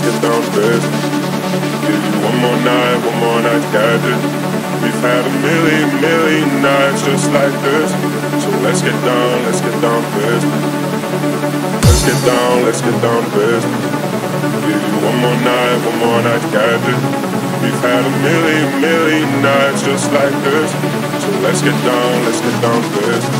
business. Give you one more night, one more night, got. We've had a million, million nights just like this. So let's get down, let's get down to. Let's get down, let's get down to. Give you one more night, one more night, got. We've had a million, million nights just like this. So let's get down, let's get down to.